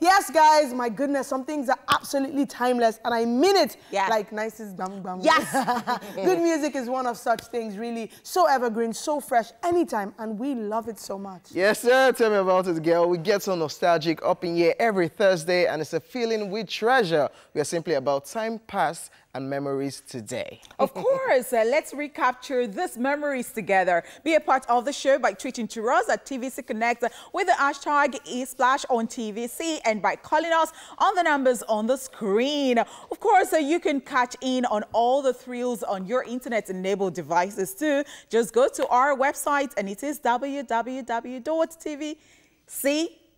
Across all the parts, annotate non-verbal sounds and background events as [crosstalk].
yes, guys, my goodness, some things are absolutely timeless, and I mean it. Yeah. Like nicest bam bam. Yes. [laughs] Good music is one of such things, really. So evergreen, so fresh, anytime, and we love it so much. Yes, sir. Tell me about it, girl. We get so nostalgic up in here every Thursday, and it's a feeling we treasure. We are simply about time past and memories today. [laughs] Of course, uh, let's recapture these memories together. Be a part of the show by tweeting to us at TVC Connect with the hashtag eSplash on TVC and by calling us on the numbers on the screen. Of course, uh, you can catch in on all the thrills on your internet-enabled devices too. Just go to our website and it is www.tvc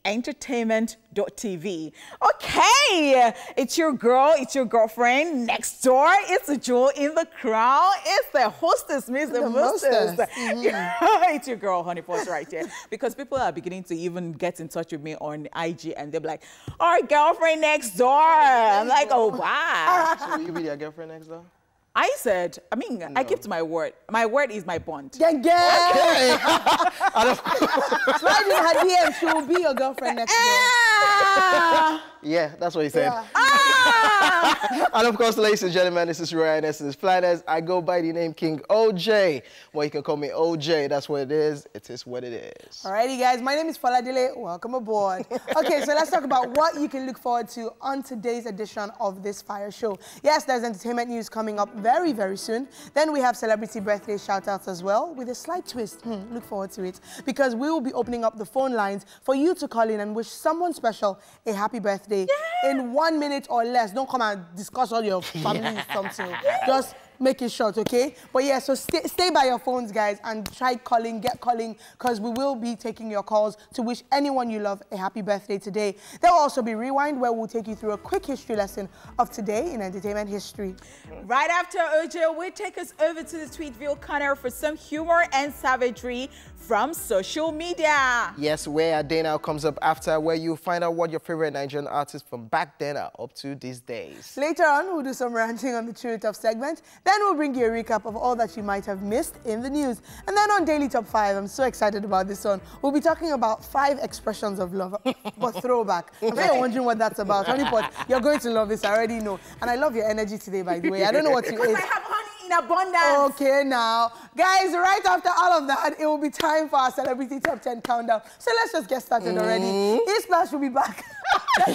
entertainment.tv. Okay, it's your girl, it's your girlfriend next door. It's a jewel in the crown. It's the hostess, Miss the, The hostess. mostess. [laughs] Mm-hmm. it's your girl, Honeypot, right here. Because people are beginning to even get in touch with me on IG and they're like, our girlfriend next door. I'm like, oh, wow. will you be their girlfriend next door? I said, I mean, I keep to my word. My word is my bond. Gang, gang. Slide in her DM, she will be your girlfriend next door. Ah! Yeah, that's what he said. Yeah. Ah! [laughs] and of course, ladies and gentlemen, this is Ryan Essence Flyers. I go by the name King OJ. Well, you can call me OJ. That's what it is. It is what it is. Alrighty, guys. My name is Faladile. Welcome aboard. Okay, so let's talk about what you can look forward to on today's edition of this fire show. Yes, there's entertainment news coming up very, very soon. Then we have celebrity birthday shout-outs as well with a slight twist. Hmm, look forward to it because we will be opening up the phone lines for you to call in and wish someone special a happy birthday in one minute or less. Don't come and discuss all your family [laughs] something. Just make it short, okay? But yeah, so stay, stay by your phones, guys, and try calling, get calling, because we will be taking your calls to wish anyone you love a happy birthday today. There will also be Rewind, where we'll take you through a quick history lesson of today in entertainment history. Right after OJ will take us over to the Tweetville corner for some humor and savagery from social media. Yes, where a day now comes up after, where you find out what your favorite Nigerian artists from back then are up to these days. Later on, we'll do some ranting on the True Tough segment. Then we'll bring you a recap of all that you might have missed in the news. And then on Daily Top 5, I'm so excited about this one. We'll be talking about five expressions of love, [laughs] but throwback. I'm sure you're wondering what that's about. Honeypot, you're going to love this, I already know. And I love your energy today, by the way. I don't know what you Because ate. I have honey in abundance. Okay, now. Guys, right after all of that, it will be time for our Celebrity Top 10 countdown. So let's just get started already. Mm-hmm. E-Splash will be back. [laughs]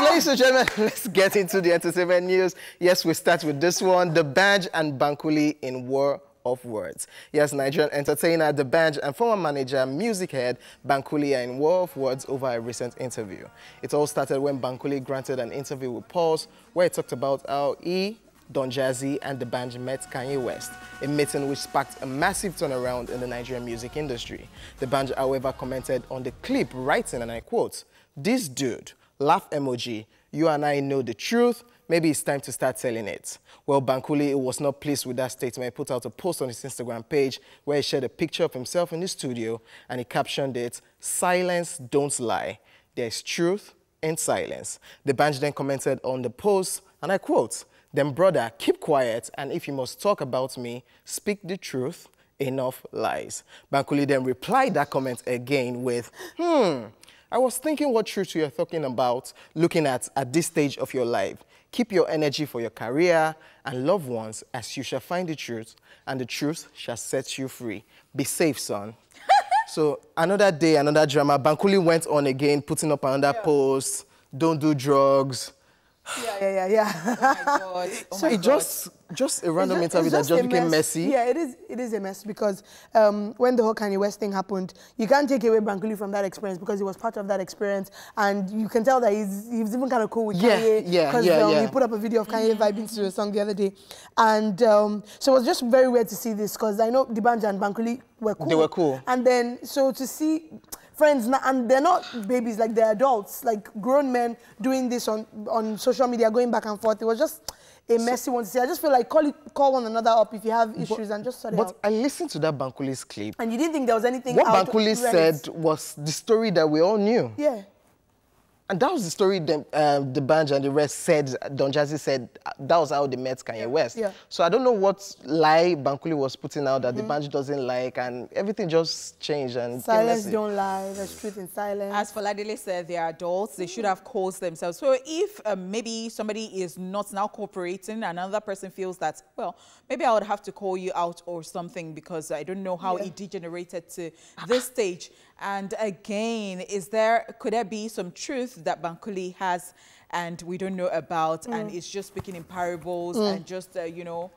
Ladies and gentlemen, let's get into the entertainment news. Yes, we start with this one, D'banj and Bankulli in War of Words. Yes, Nigerian entertainer D'banj and former manager, music head Bankulli are in War of Words over a recent interview. It all started when Bankulli granted an interview with Pulse where he talked about how he Don Jazzy and D'banj met Kanye West, a meeting which sparked a massive turnaround in the Nigerian music industry. D'banj, however, commented on the clip, writing, and I quote, This dude, laugh emoji, you and I know the truth, maybe it's time to start telling it. Well, Bankulli was not pleased with that statement. He put out a post on his Instagram page where he shared a picture of himself in the studio and he captioned it, Silence, don't lie. There's truth in silence. D'banj then commented on the post, and I quote, then brother, keep quiet, and if you must talk about me, speak the truth, enough lies. Bankulli then replied that comment again with, hmm, I was thinking what truth you're talking about, looking at at this stage of your life. Keep your energy for your career and loved ones as you shall find the truth, and the truth shall set you free. Be safe, son. [laughs] so another day, another drama. Bankulli went on again, putting up another post, don't do drugs. Yeah, yeah, yeah, yeah. Oh my God. [laughs] Oh So my it God. just just a random It's interview that just became mess. messy. Yeah, it is. It is a mess because um, when the whole Kanye West thing happened, you can't take away Bankulli from that experience because he was part of that experience, and you can tell that he's he's even kind of cool with Yeah, Kanye. yeah, Because yeah, um, yeah. he put up a video of Kanye vibing to a song the other day, and um, so it was just very weird to see this because I know D'banj and Bankulli were cool. They were cool. And then so to see friends na- and they're not babies like they're adults like grown men doing this on on social media going back and forth it was just a messy one to see i just feel like call it call one another up if you have issues and just sort it But out I listened to that Bankulli's clip. and you didn't think there was anything What out Bankulli Reddit. said was the story that we all knew. yeah And that was the story the, um, D'banj and the rest said, Don Jazzy said, uh, that was how they met Kanye West. Yeah. So I don't know what lie Bankulli was putting out that mm -hmm. D'banj doesn't like, and everything just changed. and Silence don't lie, there's truth in silence. As Foladele said, they are adults, they should have caused themselves. So if um, maybe somebody is not now cooperating, another person feels that, well, maybe I would have to call you out or something because I don't know how yeah. it degenerated to this stage. And again, is there, could there be some truth that Bankole has and we don't know about mm. and it's just speaking in parables mm. and just, uh, you know,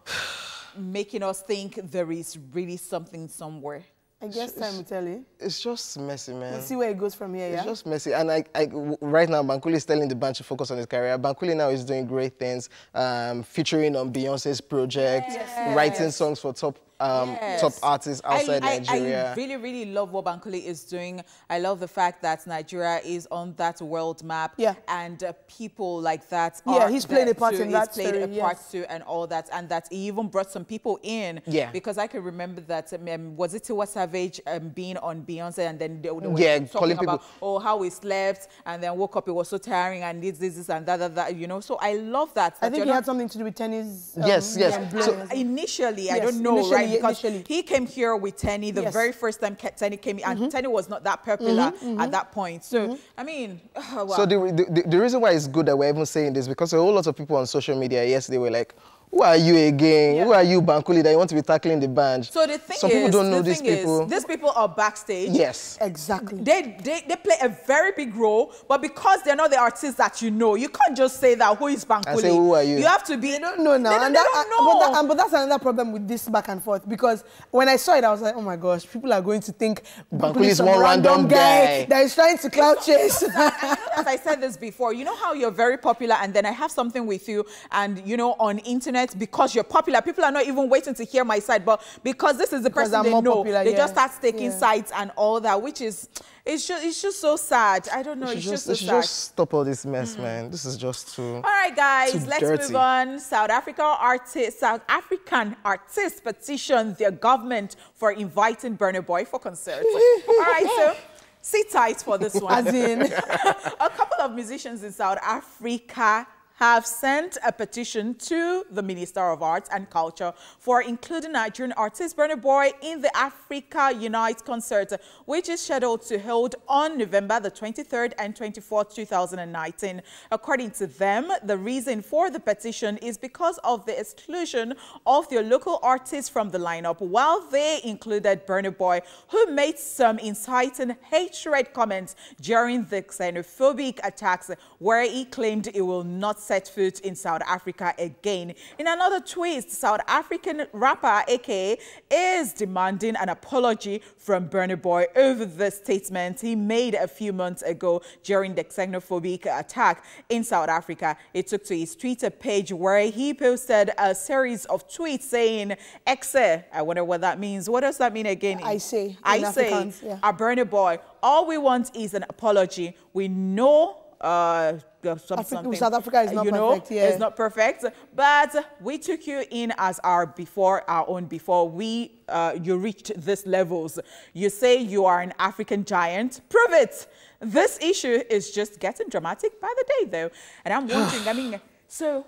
making us think there is really something somewhere? I guess time will tell you. It's just messy, man. Let's see where it goes from here, it's yeah? It's just messy. And I, I, right now, Bankole is telling D'banj to focus on his career. Bankole now is doing great things, um, featuring on Beyonce's project, yes. writing songs for top um, yes. top artists outside I, Nigeria. I, I really, really love what Bankole is doing. I love the fact that Nigeria is on that world map. Yeah. And uh, people like that Yeah, he's played a part too. in that He's played story, a part yes. too and all that. And that he even brought some people in. Yeah. Because I can remember that, um, was it Tiwa Savage um, being on Beyonce and then they, were yeah, talking about, oh, how we slept and then woke up, it was so tiring and this, this, this and that, that, that, you know. So I love that. that I think he had something to do with tennis. Um, yes, yes. So initially, yes, I don't know, initially, right? Because initially. he came here with Tenny the yes. very first time Tenny came in, and mm -hmm. Tenny was not that popular mm -hmm, at that point. So, mm -hmm. I mean, oh, [sighs] wow. So the, the, the reason why it's good that we're even saying this because a whole lot of people on social media yesterday were like, who are you again? Yeah. Who are you, Bankole, that you want to be tackling D'banj? So the thing Some is, people don't know these people. Is, these people are backstage. Yes. Exactly. They, they, they play a very big role, but because they're not the artists that you know, you can't just say that, who is Bankole? I say, who are you? You have to be... They don't know now. They, and they that, don't know. Uh, but, that, but, that's another problem with this back and forth, because when I saw it, I was like, oh my gosh, people are going to think Bankole is one random guy, guy that is trying to clout chase. As I said this before, you know how you're very popular and then I have something with you and, you know, on internet, because you're popular, popular. People are not even waiting to hear my side, but because this is the person I'm they know, popular, they yeah. just start taking yeah. sides and all that, which is it's just it's just so sad. I don't know. It's just, just so sad. just stop all this mess, mm. man. This is just too. All right, guys, let's dirty. move on. South Africa artist, South African artists petition their government for inviting Burna Boy for concerts. [laughs] all right, so. Sit tight for this one. As in, [laughs] a couple of musicians in South Africa have sent a petition to the Minister of Arts and Culture for including Nigerian artist Burna Boy in the Africa Unite concert, which is scheduled to hold on November the 23rd and 24th, 2019. According to them, the reason for the petition is because of the exclusion of their local artists from the lineup, while they included Burna Boy, who made some inciting hatred comments during the xenophobic attacks, where he claimed it will not set foot in South Africa again. In another twist, South African rapper AKA is demanding an apology from Burna Boy over the statement he made a few months ago during the xenophobic attack in South Africa. It took to his Twitter page where he posted a series of tweets saying, Exe, I wonder what that means. What does that mean again? I say. I say, yeah. a Burna Boy. All we want is an apology. We know uh, some, something. South Africa is not you perfect. Yeah. It's not perfect, but we took you in as our before our own before we uh, you reached these levels. You say you are an African giant. Prove it. This issue is just getting dramatic by the day, though, and I'm [sighs] wondering. I mean, so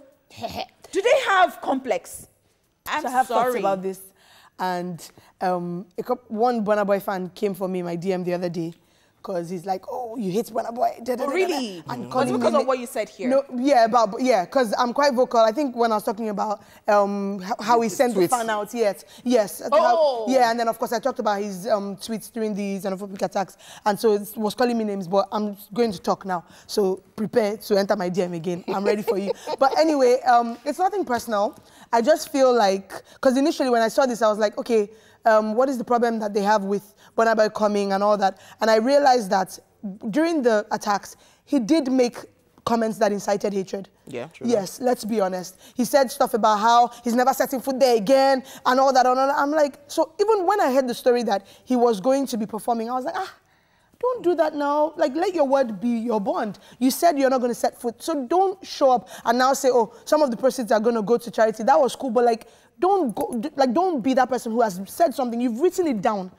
do they have complex? I'm so I have sorry. about this, and um, one Burna Boy fan came for me my DM the other day because he's like, oh, you hate Burna Boy. Da, da, oh, really? Da, and mm. because of what you said here? No, yeah, about yeah, because I'm quite vocal. I think when I was talking about um, how he sent the fan out, yes, yes. Oh. How, yeah, and then of course I talked about his um, tweets during the xenophobic attacks, and so it was calling me names, but I'm going to talk now. So prepare to enter my DM again. I'm ready for you. [laughs] but anyway, um, it's nothing personal. I just feel like, because initially when I saw this, I was like, okay, um, what is the problem that they have with Burna Boy coming and all that? And I realized that during the attacks, he did make comments that incited hatred. Yeah, true. Yes, let's be honest. He said stuff about how he's never setting foot there again and all that. And all that. I'm like, so even when I heard the story that he was going to be performing, I was like, ah, don't do that now. Like, let your word be your bond. You said you're not going to set foot. So don't show up and now say, oh, some of the proceeds are going to go to charity. That was cool, but like, don't go, like, don't be that person who has said something. You've written it down.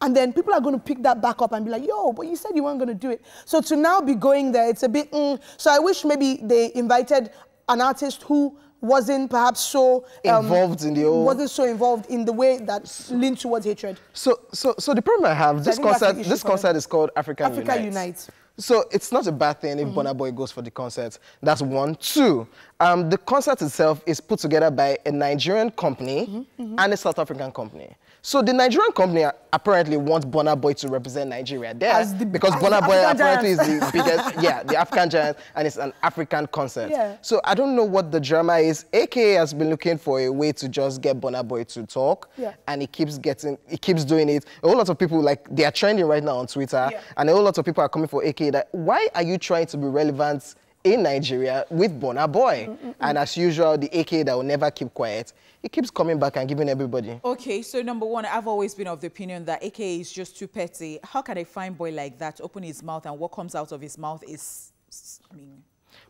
And then people are going to pick that back up and be like, yo, but you said you weren't going to do it. So to now be going there, it's a bit, mm. so I wish maybe they invited an artist who wasn't perhaps so um, involved in the whole wasn't so involved in the way that leaned towards hatred. So so so the problem I have this concert this concert is called Africa, Africa Unite. Unite. So it's not a bad thing if mm -hmm. Burna Boy goes for the concert. That's one. Two, um, the concert itself is put together by a Nigerian company mm -hmm. and a South African company. So the Nigerian company apparently wants Burna Boy to represent Nigeria there the, because Burna Boy apparently giant. is the [laughs] biggest, yeah, the African giant, and it's an African concert. Yeah. So I don't know what the drama is. AKA has been looking for a way to just get Burna Boy to talk, yeah. and he keeps getting, he keeps doing it. A whole lot of people like they are trending right now on Twitter, yeah. and a whole lot of people are coming for AKA that why are you trying to be relevant? In Nigeria with Burna Boy. Mm -mm. And as usual, the AK that will never keep quiet, he keeps coming back and giving everybody. Okay, so number one, I've always been of the opinion that AK is just too petty. How can a fine boy like that open his mouth and what comes out of his mouth is, I mean...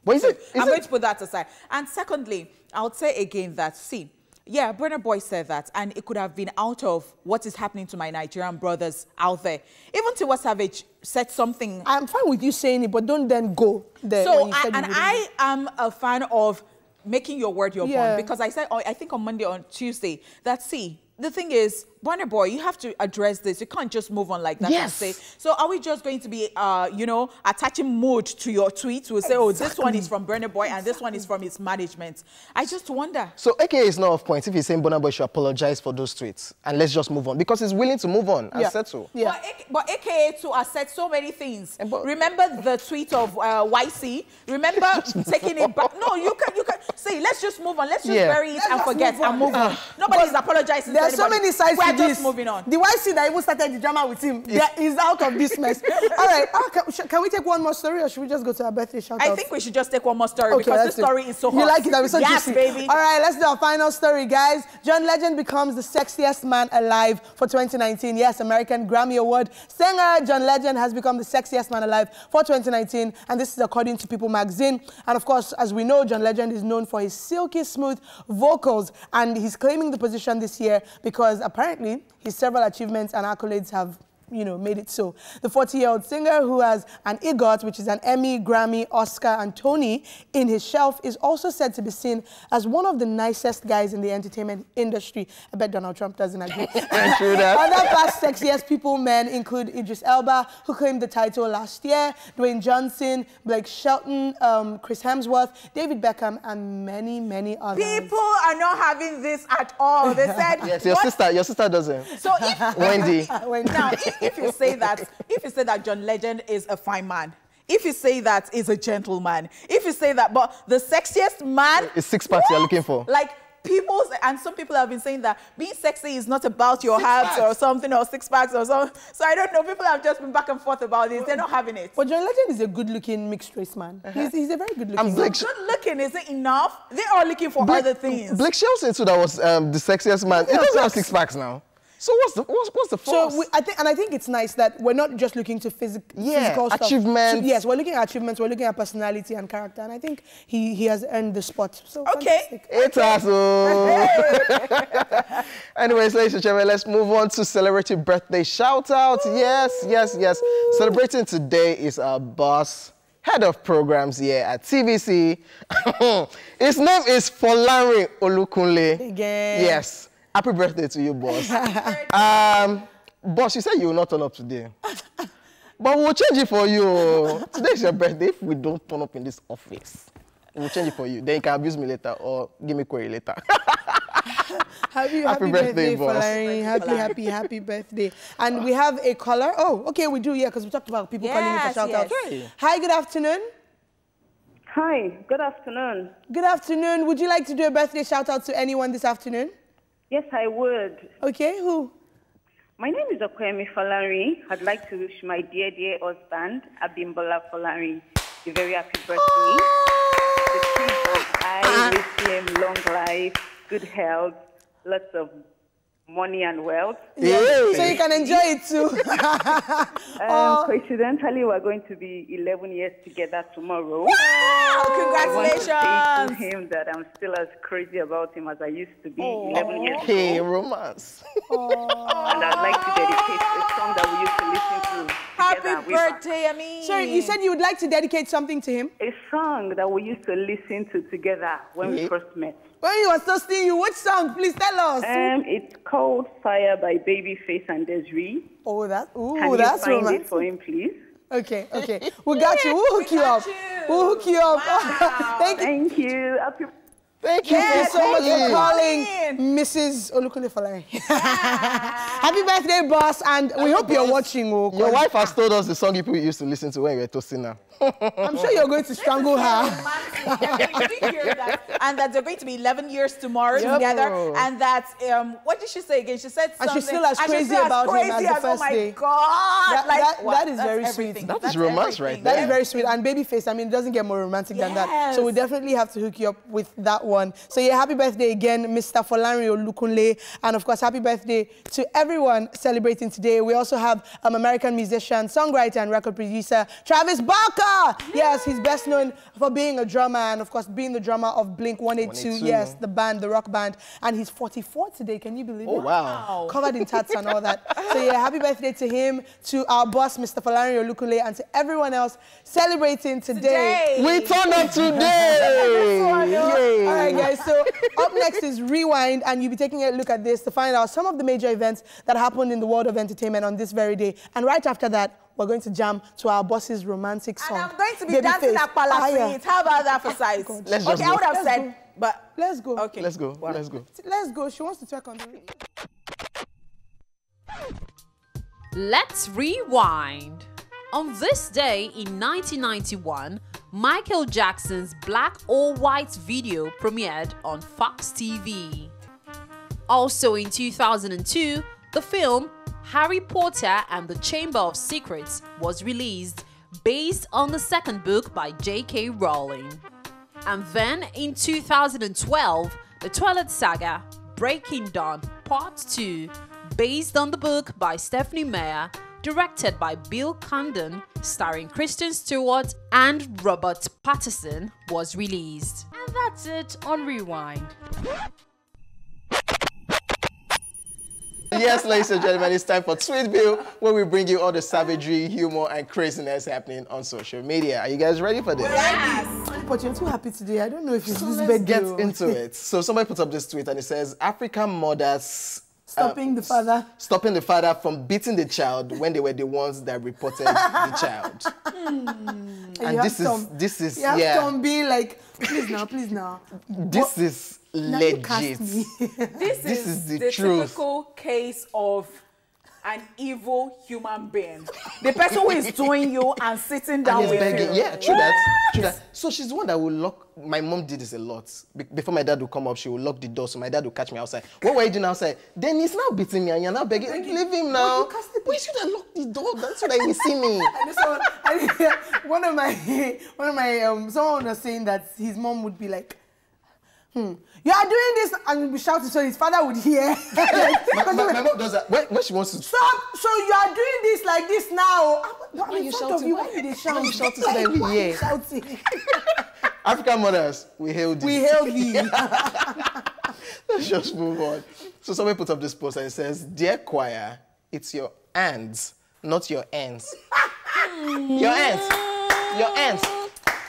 But is it, is I'm it... going to put that aside. And secondly, I would say again that, see, yeah, Burna Boy said that, and it could have been out of what is happening to my Nigerian brothers out there. Even Tiwa Savage said something. I'm fine with you saying it, but don't then go there. So, I, and I am a fan of making your word your yeah. bond because I said, I think on Monday, on Tuesday, that see, the thing is, Burna Boy, you have to address this. You can't just move on like that yes. and say, so are we just going to be, uh, you know, attaching mood to your tweets? We'll say, exactly. oh, this one is from Burna Boy and this one is from his management. I just wonder. So AK is not off point if he's saying Burna Boy should apologize for those tweets and let's just move on because he's willing to move on and yeah. settle. Yeah. But, but AKA too has said so many things. But, Remember the tweet of uh, YCee? Remember [laughs] taking it back? No, you can, you can, see, let's just move on. Let's just yeah. bury it let's and forget move and move on. Nobody's apologizing There are so many sides We're just moving on. The YCee that even started the drama with him is out of this mess. [laughs] All right, oh, can, can, we take one more story or should we just go to our birthday shout I think we should just take one more story okay, because this story is so hot. You like it? So yes, juicy. baby. All right, let's do our final story, guys. John Legend becomes the sexiest man alive for 2019. Yes, American Grammy Award. Singer John Legend has become the sexiest man alive for 2019, and this is according to People magazine. And of course, as we know, John Legend is known for his silky smooth vocals, and he's claiming the position this year because apparently his several achievements and accolades have you know, made it so. The 40-year-old singer who has an EGOT, which is an Emmy, Grammy, Oscar, and Tony, in his shelf is also said to be seen as one of the nicest guys in the entertainment industry. I bet Donald Trump doesn't agree. [laughs] True that. [laughs] Other past sexiest people men include Idris Elba, who claimed the title last year, Dwayne Johnson, Blake Shelton, um, Chris Hemsworth, David Beckham, and many, many others. People are not having this at all. They said... [laughs] yes, your sister, your sister doesn't. So if... Wendy. Wendy. Now, if, if you say that, if you say that John Legend is a fine man, if you say that is a gentleman, if you say that, but the sexiest man is six packs you're looking for. Like people, and some people have been saying that being sexy is not about your abs or something or six packs or something. So I don't know. People have just been back and forth about this. They're not having it. But John Legend is a good-looking mixed race man. Uh -huh. he's, he's, a very good-looking. man. good looking is it enough? They are looking for Blake, other things. Blake Shelton too. That was um, the sexiest man. He doesn't have six packs now. So what's the what's, what's the force? So we, I think, and I think it's nice that we're not just looking to phys yeah, physical stuff. achievements. yes, we're looking at achievements. We're looking at personality and character, and I think he he has earned the spot. So okay, it's awesome. [laughs] Anyways, ladies and gentlemen, let's move on to celebrity birthday shout out. Yes, yes, yes. Celebrating today is our boss head of programs here at TVC. [laughs] His name is Folari Olukunle. Again. Yes. Happy birthday to you, boss. [laughs] um, boss, you said you will not turn up today. but we'll change it for you. Today is your birthday. If we don't turn up in this office, we'll change it for you. Then you can abuse me later or give me query later. [laughs] happy, happy, happy birthday, birthday boss. Happy, happy, happy birthday. And we have a caller. Oh, okay, we do, yeah, because we talked about people yes, calling in for shout yes. Okay. Hi, good afternoon. Hi, good afternoon. Good afternoon. Would you like to do a birthday shout out to anyone this afternoon? Yes, I would. Okay, who? My name is Okwemi Falari. I'd like to wish my dear, dear husband, Abimbola Falari, a very happy birthday. Oh! The I ah. wish him long life, good health, lots of money and wealth. Hey. So you can enjoy it too. [laughs] Um, coincidentally, we're going to be 11 years together tomorrow. Wow, Congratulations! I want to say to him that I'm still as crazy about him as I used to be 11 years ago. Hey, romance. And I'd like to dedicate a song that we used to listen to Happy together way birthday, I mean. Sorry, you said you would like to dedicate something to him? A song that we used to listen to together when we first met. When he was toasting you, which song? Please tell us. Um, it's called Fire by Babyface and Des'ree. oh, that, Can ooh, you find romantic. it for him, please? Okay, okay. [laughs] We got you. We'll hook We you up. you. We'll hook you up. Wow. [laughs] Thank you. Thank you. Happy Thank you Thank you so much for calling. calling Calling. Mrs. Olukule Falari. [laughs] Happy birthday, boss, and we hope you're watching. oh, 'cause Your wife has told us the song people used to listen to when you were toasting her. [laughs] I'm sure you're going to strangle her. romantic. I did hear that. And that they're going to be 11 years tomorrow Yep. together. And that, um, what did she say again? She said something. And something. she's still as and she's crazy still about him crazy as the Oh first my day. God. That- like, that- wow, that is that's very sweet. everything. That is That's romance right there. That is very sweet. And Babyface, I mean, it doesn't get more romantic than that. So we definitely have to hook you up with that one. So yeah, happy birthday again, Mr. Folari Olukunle. And of course, happy birthday to everyone celebrating today. We also have um, American musician, songwriter, and record producer, Travis Barker. Yes, he's best known for being a drummer and of course being the drummer of Blink 182. 182. Yes, the band, the rock band. And he's 44 today. Can you believe Oh, it? wow. covered in tats and all that. So yeah, happy birthday to him, to our boss, Mr. Falari Olukule, and to everyone else celebrating today. Today. We turn up today. Yay. All right, guys. So up next is Rewind, and you'll be taking a look at this to find out some of the major events that happened in the world of entertainment on this very day. And right after that, we're going to jam to our boss's romantic song. And song. I'm going to be Babyface. dancing at Palace ah, Aya. Suite. How about that for oh, size? Let's okay, just I would have Let's said, go. but Let's go. okay. Let's go. Wow. Let's go. Let's go. She wants to check on the. Let's rewind. On this day in 1991, Michael Jackson's black or white video premiered on Fox TV. Also in 2002, the film Harry Potter and the Chamber of Secrets was released based on the second book by J.K. Rowling. And then in 2012, the Twilight Saga Breaking Dawn Part 2, based on the book by Stephenie Meyer, directed by Bill Condon, starring Kristen Stewart and Robert Pattinson, was released. And that's it on Rewind. Yes, ladies and gentlemen, it's time for Tweetville, where we bring you all the savagery, humor, and craziness happening on social media. Are you guys ready for this? Yes! But you're too happy today. I don't know if it's So this let's get into [laughs] it. So somebody put up this tweet and it says African mothers Stopping the father. stopping the father from beating the child when they were the ones that reported the child. And [laughs] And you this is this is You have yeah. Tom being like, please now, please now. This is you cast legit. [laughs] This, This is, is the the, truth. typical case of an evil human being. The person who is doing you and sitting down And with begging. you. Yeah, true that. True that. So she's the one that will lock. My mom did this a lot. Be- before my dad would come up, she would lock the door so my dad would catch me outside. What were you doing outside? Then he's now beating me and you're now begging. Leave him now. you the- But you should have locked the door. That's so that he will see me. And [laughs] so, I, [laughs] one of my, [laughs] one of my, um, someone was saying that his mom would be like, hmm, you are doing this, and he'd be shouting so his father would hear. [laughs] [laughs] my, my, my mom does that. When, when she wants to Stop! So you are doing this like this now? I'm, I'm Why in you front of shouting? you. Why you they shout? Why you shouting so that we Why you hear? shouting? [laughs] African mothers, we hail thee. we hail thee. Let's just move on. So somebody put up this post and it says, Dear choir, it's your hands, not your ends. your hands. Your hands.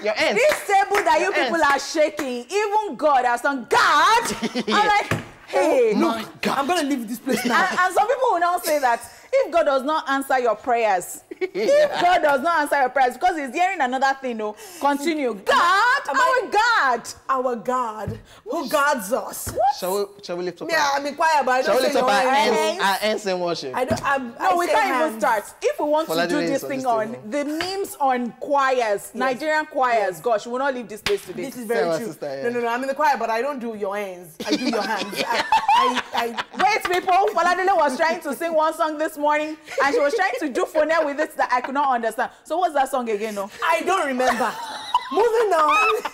Your hands. This table that you Your people hands. are shaking, even God has done. God! [laughs] I'm like, hey. My God. I'm gonna leave this place [laughs] now. and, and some people will now say that if God does not answer your prayers, [laughs] if God does not answer your prayers, because he's hearing another thing, no, continue. God, Am our I- God. Our God, who guards us. Shall we, shall we lift up Yeah, I'm in choir, but I shall don't we say lift up your our hands. hands, our hands in worship? I don't. I'm, No, I we can't hands. even start. If we want to do this thing this on the memes on choirs, Nigerian choirs, gosh, we will not leave this place today. This is very Sarah, true. sister, yeah. No, no, no. I'm in the choir, but I don't do your hands. I do your hands. [laughs] I, I, I, Wait, people, Faladele was trying to sing one song this morning and she was trying to do phoneme with it that I could not understand. So what's that song again, no? I don't remember. Moving on. [laughs]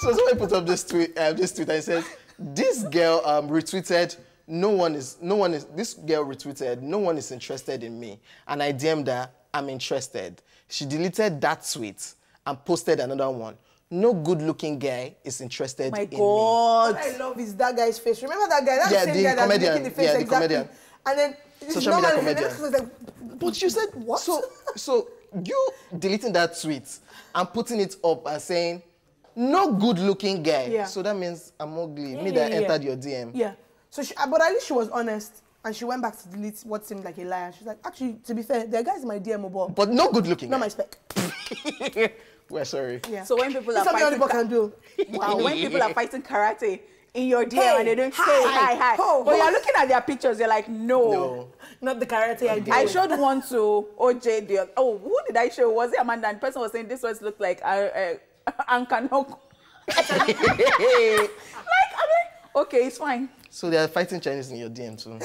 So somebody put up this tweet, uh, this tweet and said, this girl um, retweeted no one is, no one is, this girl retweeted, no one is interested in me. And I DM'd her, I'm interested. She deleted that tweet and posted another one. No good looking guy is interested My in me. God. What I love is that guy's face. Remember that guy? That Yeah, same the guy that's making the face Yeah, the exactly. comedian. And then it's Social media normally- comedian. it's like, But you said What? So, so you deleting that tweet and putting it up and saying, no good looking guy. Yeah. So that means I'm ugly. Yeah, Me that yeah. entered your DM. Yeah. So, she, but at least she was honest. And she went back to delete what seemed like a lie. She's like, actually, to be fair, there are guys in my DM, oh, but But no good looking not guy. my spec. [laughs] We're sorry. Yeah. So when people It's are something other fighting, people can do. [laughs] wow, when people are fighting karate in your DM Hey, and they don't say hi, hi, hi, ho, but ho. you're looking at their pictures, you're like, no. No. Not the karate I do. I showed one to OJ. The oth- oh, who did I show? Was it Amanda? And the person was saying this ones look like uh, uh, [laughs] Ankanok. [laughs] Like, I'm like, okay, it's fine. So they are fighting Chinese in your DM too.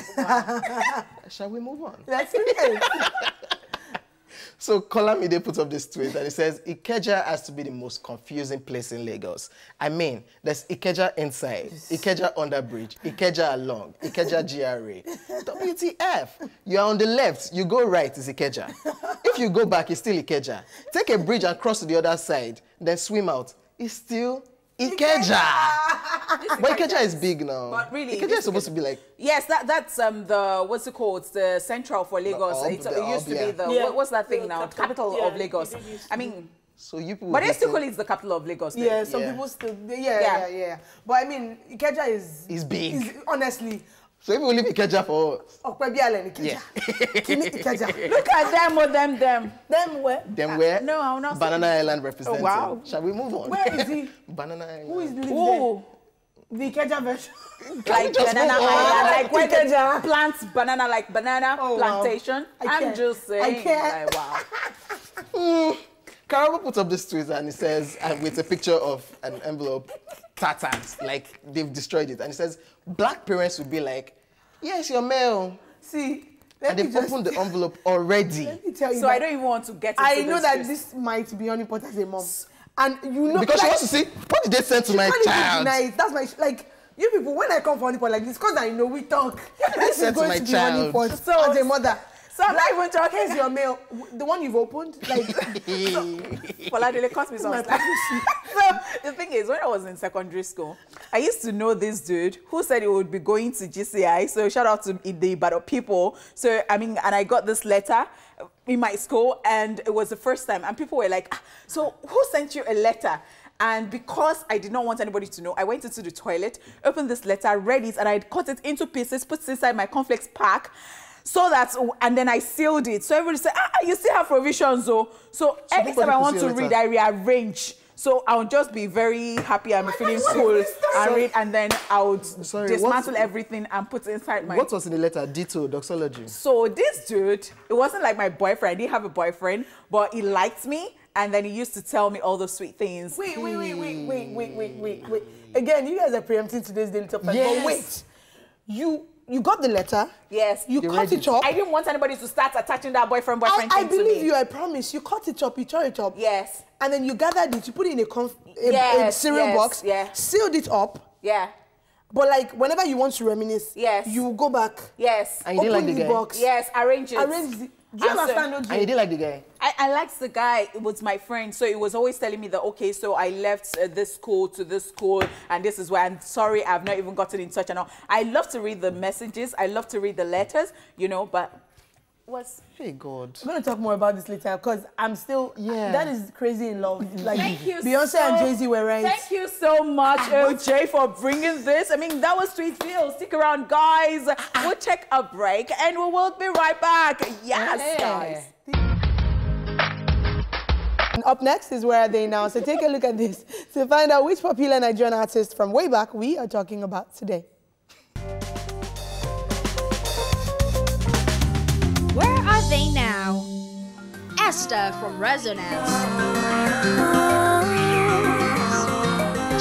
[laughs] Shall we move on? Let's do it. So Kolamide put up this tweet and it says Ikeja has to be the most confusing place in Lagos. I mean, there's Ikeja inside, Ikeja under bridge, Ikeja along, Ikeja GRA. WTF? You are on the left, you go right is Ikeja. If you go back, it's still Ikeja. Take a bridge and cross to the other side, then swim out. It's still Ikeja. but Ikeja is big now. But really, Ikeja is supposed to be like Yes, that that's um the what's it called? The central for Lagos. hub, It's- the it used hub, to yeah. be the Yeah. what, what's that thing The now? cap- capital yeah, of Lagos. it did used to I mean, so you people. but they will still call it the capital of Lagos. then. Yeah, some Yeah. people still, yeah, Yeah. yeah, yeah, yeah. But I mean, Ikeja is... Is big. Is, honestly, So if we leave Ikeja for Okwebiale Ikeja. [laughs] Kimi Ikeja. [laughs] Look at them or them them. Them where? them where no, I will not say Banana Island representing. Oh, wow. Shall we move on? Where is he? [laughs] Banana Island. Who is lives Ooh, there? The Ikeja version. like just banana move on? island, like where they Ikeja. plant banana, like banana Oh, wow. plantation. I I'm can't. just I saying, can't. like, wow. Hmm. Karabo put up this tweet and it says, and with a picture of an envelope, tattered, like they've destroyed it. And it says, black parents would be like, yes, your mail. See, let And me they've just opened the envelope already. let me tell you So that I don't even want to get. Into I know that this might be unimportant as a mom. And you know... Because she like, wants to see, what did they send to she my child? it. That's my... Like, you people, when I come for honeypot like this, because I know we talk, this said is to going my to be child. honeypot So- as a mother. So I'm not even talking. Here's your mail. The one you've opened, like... [laughs] Poladele cost me some slack. [laughs] so the thing is, when I was in secondary school, I used to know this dude who said he would be going to GCI. So shout out to the Ibadan people. So I mean, and I got this letter in my school, and it was the first time, and people were like, ah, "So who sent you a letter?" And because I did not want anybody to know, I went into the toilet, opened this letter, read it, and I cut it into pieces, put it inside my cornflakes pack. So that, and then I sealed it. So everybody said, ah, you still have provisions, though. So, anytime nobody I want to read, letter? I rearrange. So I'll just be very happy and be feeling cool and read, and then I would Sorry, dismantle what's- everything and put it inside my. What was in the letter? Ditto, doxology. So this dude, it wasn't like my boyfriend. I didn't have a boyfriend, but he liked me, and then he used to tell me all the sweet things. Wait, wait, wait, wait, wait, wait, wait, wait, wait. Again, you guys are preempting today's daily top five. Yes. But wait, you you got the letter. Yes. You You cut read it it. up. I didn't want anybody to start attaching that boyfriend boyfriend I thing to believe me. you. I promise. You cut it up. You tore it up. Yes. And then you gathered it. You put it in a, conf- a, a cereal yes, box. yeah. Sealed it up. Yeah. But like whenever you want to reminisce, Yes. you go back. Yes. And you didn't open like the the box. Yes. Arrange it. Arrange the. Do you And so- understand? And you did like the guy. I, I liked the guy. It was my friend, so he was always telling me that okay, so I left uh, this school to this school, and this is where I'm sorry I've not even gotten in touch and all. I love to read the messages. I love to read the letters, you know, but was Hey, God. I'm gonna talk more about this later because I'm still. Yeah. That is crazy in love. Like Thank you Beyonce so- and Jay Z were right. Thank you so much, OJ, for bringing this. I mean, that was Sweet Feel. Stick around, guys. We'll take a break and we will be right back. Yes, guys. And up next is Where Are They Now? So take a look at this to find out which popular Nigerian artist from way back we are talking about today. Now? Esther from Resonance.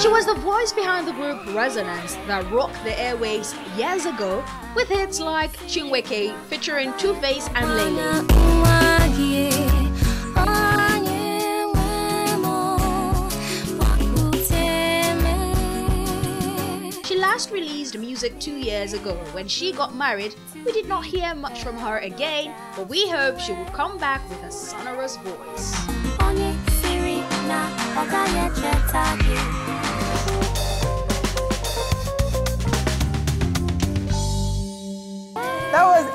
She was the voice behind the group Resonance that rocked the airwaves years ago with hits like Chinweke featuring Two Face and Lele. Last released music two years ago. When she got married, we did not hear much from her again, but we hope she will come back with a sonorous voice.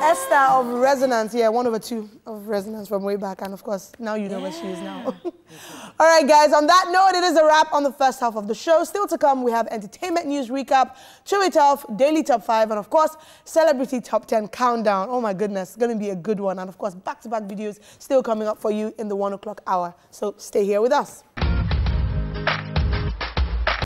Esther of Resonance. Yeah, one over two of Resonance from way back. And of course, now you know yeah. where she is now. [laughs] All right, guys, on that note, it is a wrap on the first half of the show. Still to come, we have entertainment news recap, Chew It Off, Daily Top 5, and of course, Celebrity Top 10 Countdown. Oh my goodness, going to be a good one. And of course, back-to-back -back videos still coming up for you in the one o'clock hour. So stay here with us.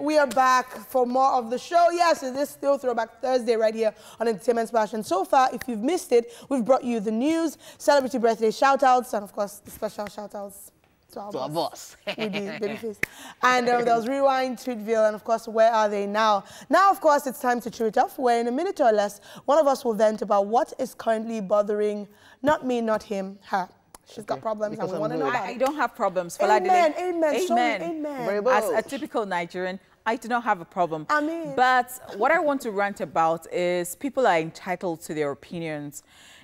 We are back for more of the show. Yes, it is still Throwback Thursday right here on Entertainment Splash. And so far, if you've missed it, we've brought you the news, celebrity birthday shout-outs, and of course, the special shout-outs to our to boss. Our boss. babyface. And um, there was Rewind, Tweetville, and of course, Where Are They Now? Now, of course, it's time to chew it off, where in a minute or less, one of us will vent about what is currently bothering not me, not him, her. She's okay. got problems because and we want to know about I, I don't have problems. Amen, amen, amen. Sorry, amen. As a typical Nigerian, I do not have a problem. I mean. But what I want to rant about is people are entitled to their opinions.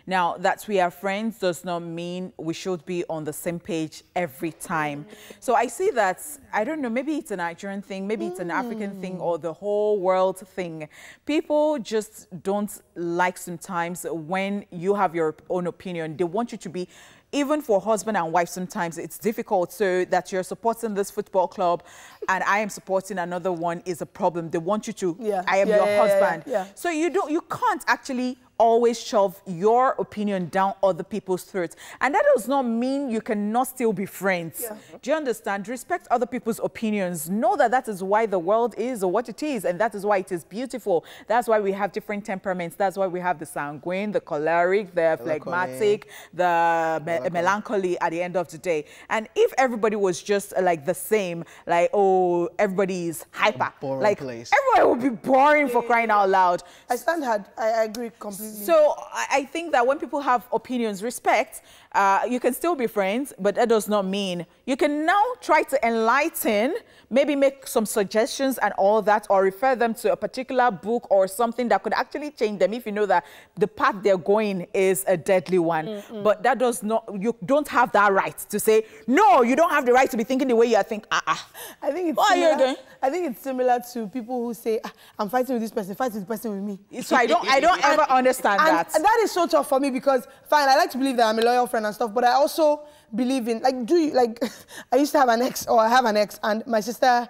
Now, that we are friends does not mean we should be on the same page every time. So I see that, I don't know, maybe it's a Nigerian thing, maybe it's an African thing mm. or the whole world thing. People just don't like sometimes when you have your own opinion. They want you to be even for husband and wife, sometimes it's difficult. So that you're supporting this football club and I am supporting another one is a problem. They want you to, yeah. I am yeah, your yeah, husband. Yeah, so you don't, you can't actually always shove your opinion down other people's throats. And that does not mean you cannot still be friends. Yeah. Do you understand? Respect other people's opinions. Know that that is why the world is or what it is, and that is why it is beautiful. That's why we have different temperaments. That's why we have the sanguine, the choleric, the phlegmatic, the me melancholy at the end of the day. And if everybody was just uh, like the same, like, oh, everybody is hyper. Like, place. everyone would be boring for crying out loud. I stand hard. I agree completely. Mm-hmm. So I think that when people have opinions, respect, uh, you can still be friends, but that does not mean you can now try to enlighten, maybe make some suggestions and all that, or refer them to a particular book or something that could actually change them if you know that the path they're going is a deadly one. Mm -hmm. But that does not, you don't have that right to say, no, you don't have the right to be thinking the way you think. Ah, uh -uh. I think it's. What similar, are you doing? I think it's similar to people who say, ah, I'm fighting with this person, fight with this person with me. So I don't, I don't [laughs] ever understand and, that. And that is so tough for me because, fine, I like to believe that I'm a loyal friend and stuff, but I also believe in, like, do you, like, [laughs] I used to have an ex, or I have an ex, and my sister,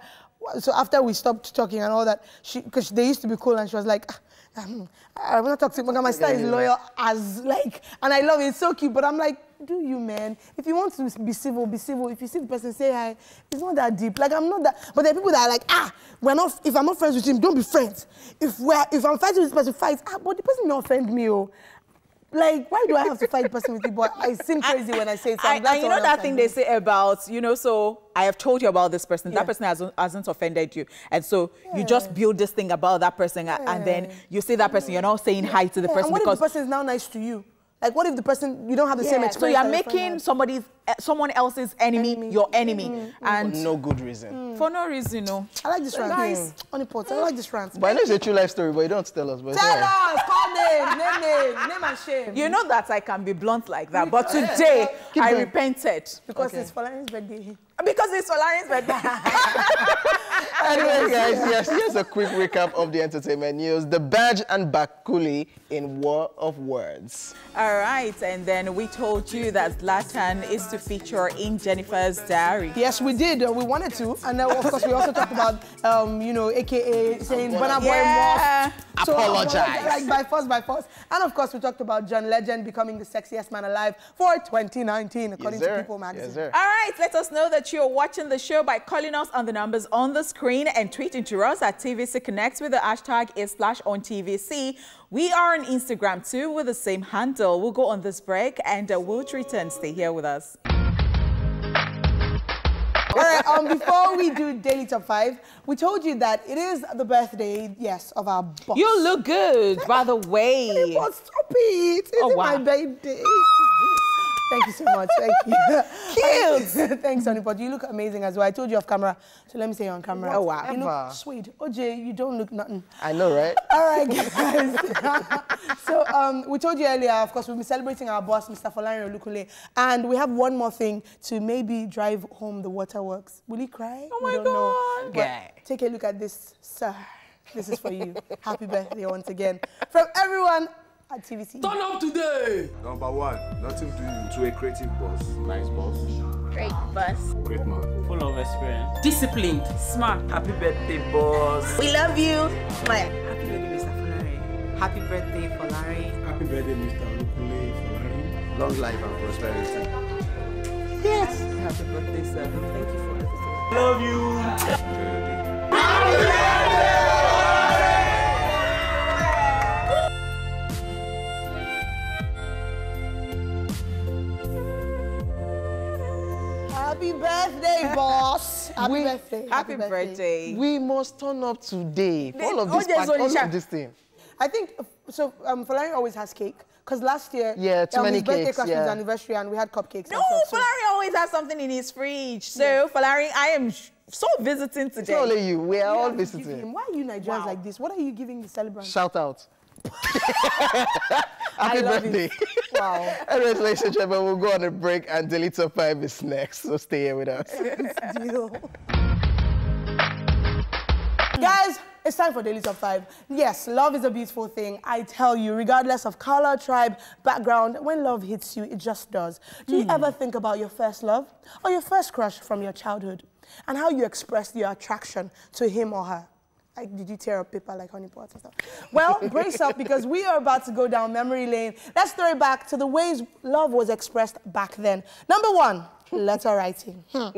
so after we stopped talking and all that, she, because they used to be cool, and she was like, um, I'm to talk to you. my sister is loyal as, like, and I love it, it's so cute, but I'm like, do you, man? If you want to be civil, be civil. If you see the person, say hi. It's not that deep. Like, I'm not that. But there are people that are like, ah, we're not, if I'm not friends with him, don't be friends. If we're, if I'm fighting with this person, fight. Ah, but the person not offend me, oh. Like, why do I have to fight person with? But I seem crazy when I say it. So I, and you know that thing they say about, you know, so I have told you about this person. Yeah. That person hasn't, hasn't offended you. And so yeah. you just build this thing about that person yeah. and then you see that person, you're not saying hi to the person and what because... if the person is now nice to you? Like, what if the person, you don't have the same experience? So you're making somebody's, someone else's enemy, enemy. your enemy. Mm And For no good reason. Mm. For no reason, no. I like this rant. Nice. On the pot, I like this rant. But I know it's a true life story, but you don't tell us. But tell us, call name, name name, name and shame. You know that I can be blunt like that, but today I going. repented. Because okay. it's Falani's birthday. Because it's Falani's birthday. [laughs] anyway, guys, yes, here's a quick recap of the entertainment news. D'banj and Bankulli in War of Words. All right, and then we told you that Zlatan is to feature in Jenifa's Diary. Yes, we did. Uh, we wanted to. And uh, of course, we also talked about, um, you know, AKA saying Burna Boy yeah. So, apologize. Like by force, by force. And of course, we talked about John Legend becoming the sexiest man alive for 2019, according yes, to People magazine. Yes, All right, let us know that you're watching the show by calling us on the numbers on the screen and tweeting to us at TVC Connect with the hashtag is splash on TVC. We are on Instagram too with the same handle. We'll go on this break and uh, we'll return. Stay here with us. All right, um, before we do Daily Top 5, we told you that it is the birthday, yes, of our boss. You look good, by the [laughs] way. Stop it. It's oh, wow. my birthday. Thank you so much. Thank you. [laughs] Cute. [laughs] Thanks, honey. But you look amazing as well. I told you off camera, so let me say you on camera. Oh, wow. You look Ever. sweet. OJ, you don't look nothing. I know, right? [laughs] All right, guys. so um, we told you earlier, of course, we'll be celebrating our boss, Mr. Folani Olukule, and we have one more thing to maybe drive home the waterworks. Will he cry? Oh We my don't know. God. But Guy. Take a look at this, sir. This is for you. Happy birthday once again from everyone at TVC. Turn up today! Number one, nothing to you to a creative boss. Nice boss. Great boss. Great man. Full of experience. Disciplined. Smart. Happy birthday, boss. We love you. Happy birthday, Mr. Folari. Happy birthday, Folari. Happy birthday, Mr. Olukule Folari. Long life and prosperity. Yes! Happy birthday, sir. Thank you for everything. Love you. Birthday, boss. Happy We- birthday. Happy birthday. We must turn up today. For all of this, OJ pack, all of this thing. I think so. Um, Folani always has cake because last year, Yeah, too um, many his birthday cakes, class was yeah. anniversary and we had cupcakes. No, stuff, so- Falari always has something in his fridge. So, Falari, I am so visiting It's today. not only you. We are all Give him- visiting. Why are you Nigerians like this? What are you giving the celebrant? Shout out. [laughs] Happy birthday. Wow. Anyways, ladies and gentlemen, we'll go on a break and Daily Top 5 is next. So stay here with us. [laughs] deal. Guys, it's time for Daily Top 5. Yes, love is a beautiful thing. I tell you, regardless of color, tribe, background, when love hits you, it just does. Do you hmm. ever think about your first love or your first crush from your childhood and how you expressed your attraction to him or her? Like, did you tear up paper like honey pots and stuff? Well, [laughs] brace up because we are about to go down memory lane. Let's throw it back to the ways love was expressed back then. Number one, letter writing. Hmm.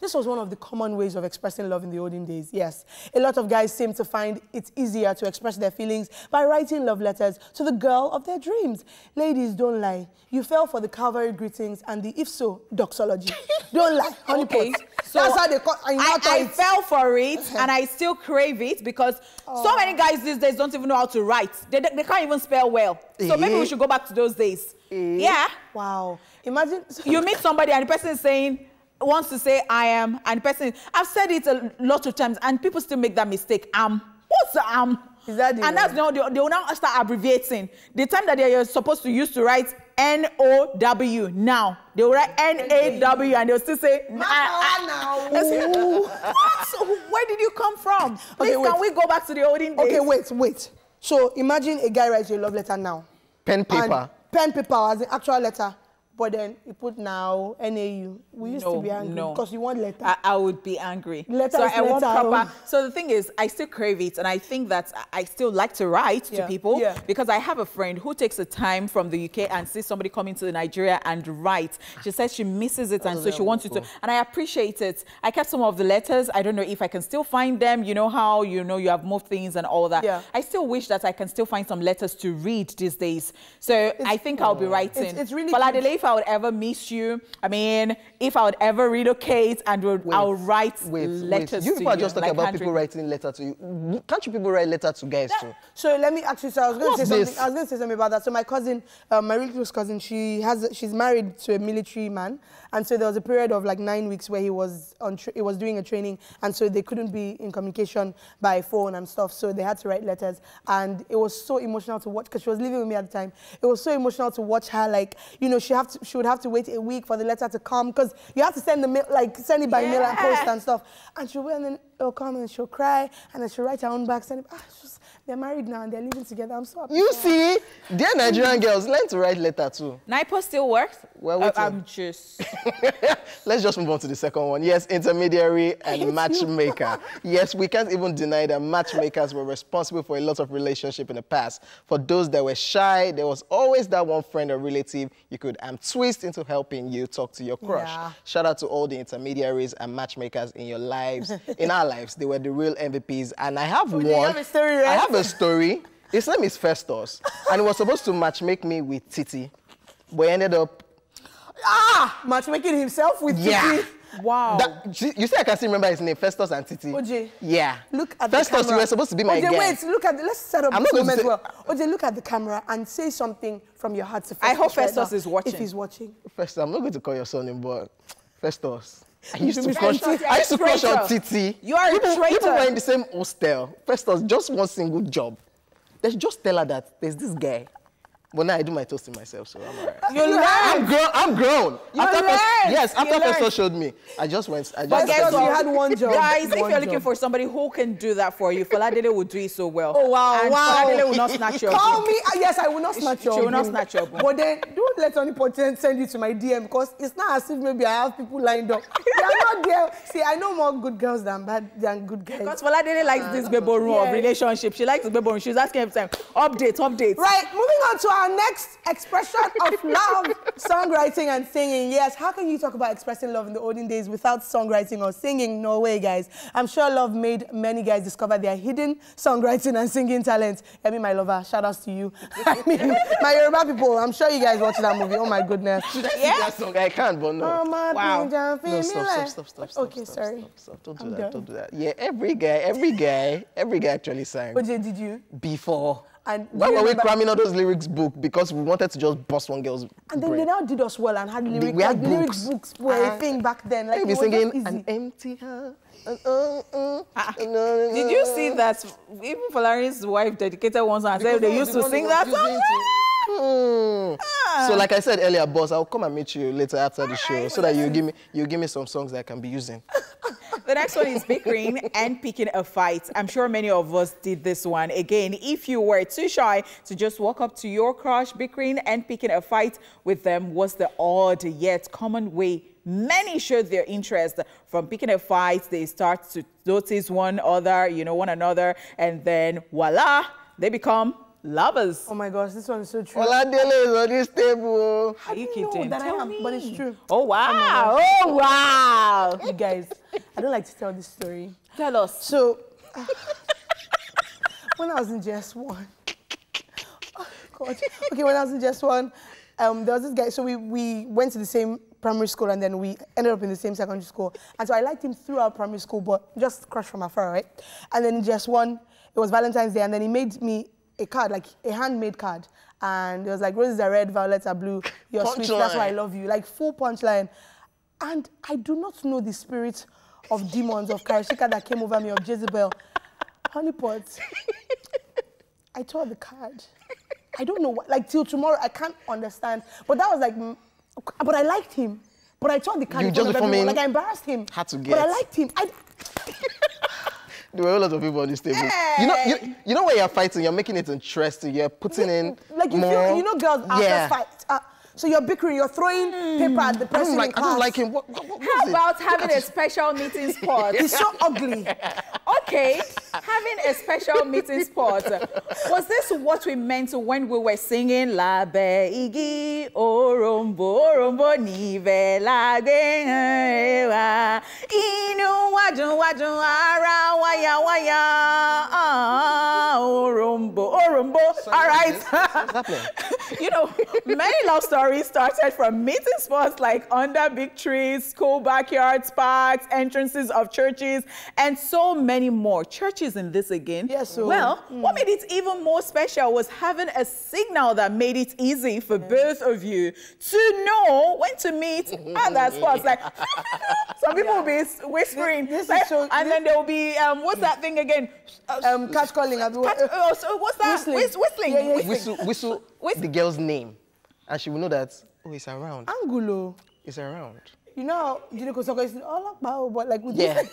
This was one of the common ways of expressing love in the olden days, yes. A lot of guys seem to find it easier to express their feelings by writing love letters to the girl of their dreams. Ladies, don't lie. You fell for the Calvary greetings and the if so doxology. [laughs] don't lie, honey Okay, pot. so That's how they call and you I, I fell for it [laughs] and I still crave it because so many guys these days don't even know how to write. They, they can't even spell well. So maybe Eh? we should go back to those days. Yeah. Wow. Imagine. You meet somebody and the person is saying, wants to say I am, and the person, I've said it a lot of times and people still make that mistake. Am. What's the am? Is that the and that's word? now, they, they will now start abbreviating. The time that they are supposed to use to write N-O-W now, they will write N-A-W and they'll still say, Ma- now. What? Where did you come from? [laughs] Please, wait. can we go back to the olden days? Okay, wait, wait. So imagine a guy writes you a love letter now. Pen paper. pen paper as an actual letter. But then you put now NAU. We used to be angry no. because you want letter. I, I would be angry. Letter so is I want proper. oh. So the thing is, I still crave it, and I think that I I still like to write Yeah, to people yeah. because I have a friend who takes the time from the UK and sees somebody coming to Nigeria and write. She says she misses it, and so she wants you to. And I appreciate it. I kept some of the letters. I don't know if I can still find them. You know how you know you have moved things and all that. Yeah. I still wish that I can still find some letters to read these days. So I think I'll be writing. it's really But cute. If I would ever miss you, I mean, if I would ever relocate and would, Wait, I'll write Wait, letters wait. You to people are just talking like about people writing letter to you. Can't you people write letter to guys too? So let me actually. So I was going to say this? something. I was going to say something about that. So my cousin, um, my really close cousin, she has she's married to a military man, and so there was a period of like nine weeks where he was on he was doing a training, and so they couldn't be in communication by phone and stuff. So they had to write letters, and it was so emotional to watch because she was living with me at the time. It was so emotional to watch her like you know she have to, she would have to wait a week for the letter to come because you have to send the mail like send it by mail and post and stuff. And she'll and then it'll come and she'll cry and then she'll write her own back, send it. Ah, just, they're married now and they're living together. I'm so happy. You see, dear Nigerian girls, learn to write letter too. Naipo still works? Well, I- wait till- I'm just. [laughs] Let's just move on to the second one. Yes, intermediary [laughs] and matchmaker. yes, we can't even deny that matchmakers were responsible for a lot of relationship in the past. For those that were shy, there was always that one friend or relative you could um, twist into helping you talk to your crush. Yeah. Shout out to all the intermediaries and matchmakers in your lives, [laughs] in our lives. They were the real MVPs. And I have one. you have a story, I right? have a story. His name is Festus, and he was supposed to matchmake me with Titi, but he ended up Ah, matchmaking himself with Yeah. Titi. Wow. That, you see, I can still remember his name, Festus and Titi. OJ. Yeah. Look at Festus, the camera. you were supposed to be my OJ, guy. wait, look at the, let's set up I'm this moment to as well. OJ, look at the camera and say something from your heart to Festus I hope right Festus now, is watching. If he's watching. Festus, I'm not going to call your son name, but Festus. I used to crush, I a used to crush on. Titi. You are a Even- Even traitor. we're in the same hostel. Festus, just one single job. Let's just tell her that there's this guy. But now I do my toasting myself, so I'm alright. You learned. I'm grown. I'm grown. You after learned. yes, after learned. Festus showed me, I just went. I But just guess what? you had one job. Guys, if you're looking for somebody who can do that for you, Faladele will do it so well. Oh wow, and wow. Faladele will not snatch your Call boo. me. uh, yes, I will not snatch She your will not boo. snatch your boo. But then don't let any potential send you to my DM because it's not as if maybe I have people lined up. [laughs] they are not there. See, I know more good girls than bad than good guys. Because Faladele likes this bebo room of relationship. She likes the bebo room. She's asking every time, update, update. Right, moving on to our next expression of [laughs] love, songwriting and singing. Yes, how can you talk about expressing love in the olden days without songwriting or singing? No way, guys. I'm sure love made many guys discover their hidden songwriting and singing talent. I mean, my lover, shout outs to you. [laughs] I mean, my Yoruba people, I'm sure you guys watched that movie. Oh my goodness. [laughs] Should I sing that song? I can't, but no. Oh, my Wow. pinja No, stop, stop, female. stop, stop, stop. Okay, stop, sorry. Stop, stop. Don't do I'm that. done. Don't do that. Yeah, every guy, every guy, every guy actually sang OJ, did you? before. And Why were we cramming all those lyrics book? Because we wanted to just bust one girl's And then brain. they now did us well and had lyric, we had like, lyric books. books were a Ah. thing back then. Like, Like it be singing an empty heart. and, uh, uh, Ah, [laughs] no, no, Did you see that even Falari's wife dedicated one song and said they used to sing that song? Hmm. Ah. So like I said earlier, boss, I'll come and meet you later after the show so that you give me you give me some songs that I can be using. [laughs] The next one is bickering and picking a fight. I'm sure many of us did this one. Again, if you were too shy to just walk up to your crush, bickering and picking a fight with them was the odd yet common way many showed their interest. From picking a fight, they start to notice one other, you know, one another, and then voila, they become lovers. Oh my gosh, this one is so true. Oladele is on this table. Are you I know kidding? that I am, me. but it's true. Oh wow! Oh wow! You guys, I don't like to tell this story. Tell us. So, [laughs] when I was in JS1, [laughs] oh God, okay, when I was in JS1, um, there was this guy. So we, we went to the same primary school and then we ended up in the same secondary school. And so I liked him throughout primary school, but just crushed from afar, right? And then in JS1, it was Valentine's Day, and then he made me a card, like a handmade card. And it was like, roses are red, violets are blue, you're sweet, that's why I love you. Like full punchline. And I do not know the spirit of demons, of Karishika that came over me, of Jezebel. Honeypot, I tore the card. I don't know what, like till tomorrow, I can't understand. But that was like, but I liked him. But I tore the card You just front everyone. me Like I embarrassed him. had to get. But I liked him. I, [laughs] There were a lot of people on this table. You know, you, you know when you're fighting, you're making it interesting. You're putting in like you more. feel, you know, girls after yeah. fight. Uh, so you're bickering, you're throwing paper at the I person don't like. I don't like him. What, what, what How is it? about having a special meeting [laughs] spot? He's so ugly. Okay, having a special meeting spot. Was this what we meant when we were singing Lábẹ́ igi òrom̀bó òrom̀bó níbẹ̀ la gbé inú wa dùn wa ara wáyà wáyà ah, òrom̀bó òrom̀bó. All right. What's happening? [laughs] you know, many love stories started from meeting spots like under big trees, school backyards, parks, entrances of churches, and so many more. Churches in this again. Yes, so- well, what made it even more special was having a signal that made it easy for both of you to know when to meet [laughs] at that spot. Like, [laughs] some people will be whispering, This is like, so- and then there will be, um, what's that thing again? Uh, Um, catch calling. Catch- oh, so what's that? Whistling. Whistling. Yeah, yeah, yeah. Whistling. Whistle, whistle the girl's name, and she will know that. Oh, it's around. Angulo. It's around. You know, Jide Kosoko is all about, but like with Yeah. [laughs]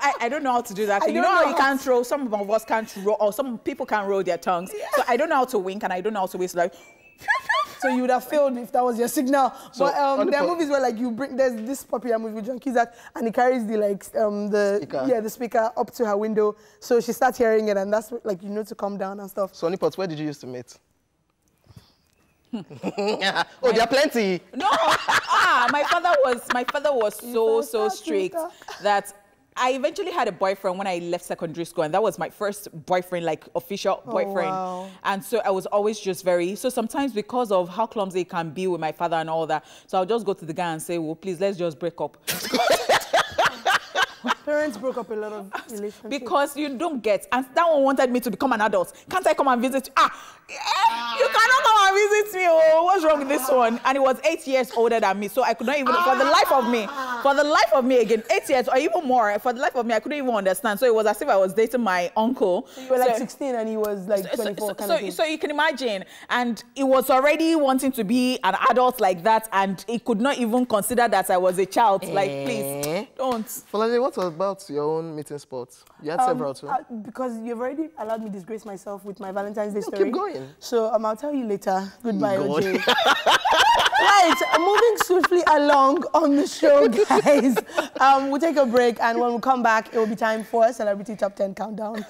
I, I don't know how to do that. I. You don't know how you can't roll. Some of us can't roll, or some people can't roll their tongues. So I don't know how to wink, and I don't know how to whistle. Like, [laughs] So you would have failed if that was your signal. So, but um, the there are movies where like you bring there's this popular movie with John Cusack and he carries the like um the Speaker. yeah the speaker up to her window so she starts hearing it and that's like you know to calm down and stuff. Sonny Potts, where did you used to meet? [laughs] oh, there are plenty. no, ah, my father was my father was so so strict that I eventually had a boyfriend when I left secondary school, and that was my first boyfriend, like official Oh, boyfriend. wow. And so I was always just very, so sometimes because of how clumsy it can be with my father and all that, so I'll just go to the guy and say, well, please, let's just break up. [laughs] Parents broke up a lot of relationships. because you don't get, and that one wanted me to become an adult. Can't I come and visit you? Ah, eh, you cannot come and visit me. Oh, what's wrong with this one? And he was eight years older than me, so I could not even, for the life of me, for the life of me again, eight years or even more, for the life of me, I couldn't even understand. So it was as if I was dating my uncle. you were like 16 and he was like 24 so, kind so, of so you can imagine, and he was already wanting to be an adult like that, and he could not even consider that I was a child. Like, Eh? please, don't. Falade, what about your own meeting spots? You had Um, several too. uh, because you've already allowed me to disgrace myself with my Valentine's Day keep story. going. So um, I'll tell you later. Goodbye, OJ. [laughs] right, moving swiftly along on the show, guys. Um, we'll take a break, and when we come back, it will be time for Celebrity Top 10 Countdown.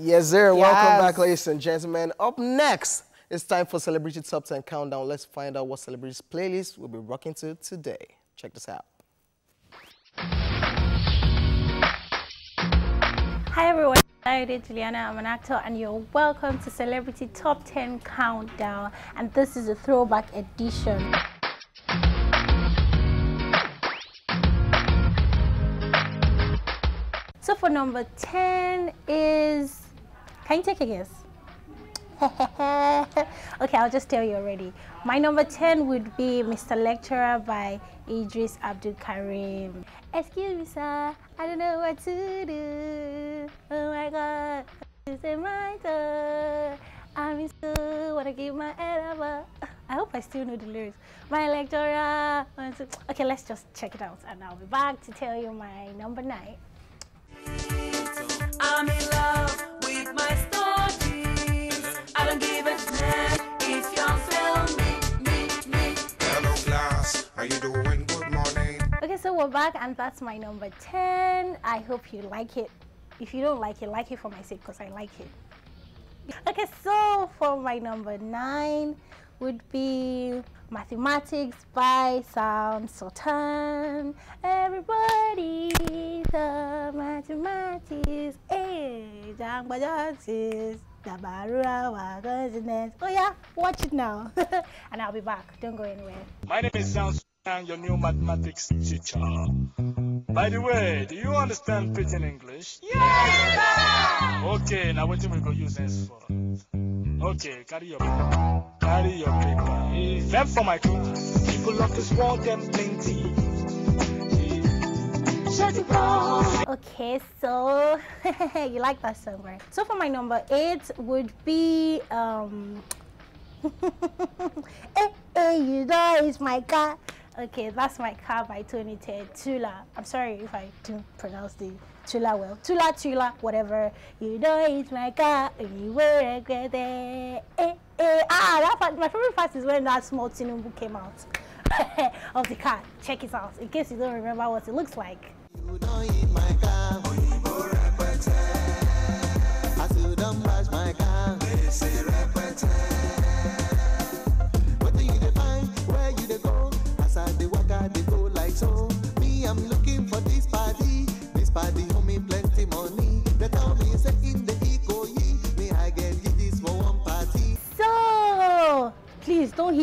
Yes, sir. Welcome back, ladies and gentlemen. Up next, it's time for Celebrity Top 10 Countdown. Let's find out what celebrities' playlist we'll be rocking to today. Check this out. Hi everyone, I'm Juliana. I'm an actor, and you're welcome to Celebrity Top 10 Countdown. And this is a throwback edition. So for number 10 is. Can you take a guess? [laughs] okay, I'll just tell you already. My number 10 would be Mr. Lecturer by Idris Abdulkareem. Excuse me, sir, I don't know what to do. Oh my god, this is my turn. I'm in school, wanna give my head up. I hope I still know the lyrics. My lecturer. Okay, let's just check it out, and I'll be back to tell you my number nine. I'm in love how you doing? Good morning. Okay, so we're back, and that's my number 10. I hope you like it. If you don't like it, like it for my sake, because I like it. Okay, so for my number 9 would be Mathematics by Sam Sultan. Everybody, the mathematics, eh, Jangbajansis, Dabarua, Wagazines. Oh yeah, watch it now. [laughs] and I'll be back. Don't go anywhere. My name is Sam Sudan, your new mathematics teacher. By the way, do you understand pidgin English? Yes! Okay, now what do we go use this for? Okay, carry your paper. Carry your paper. Left for my class. People of this world, them plenty. Okay, so [laughs] you like that song, right? So for my number eight would be um hey, [laughs] hey, you know it's my car. Okay, that's my car by Tony Tetuila. I'm sorry if I don't pronounce the Tula well. Tula Tula, whatever. You know it's my car, you will regret it. Eh, eh. Ah, that part, my favorite part is when that small Tinubu came out [laughs] of the car. Check it out in case you don't remember what it looks like.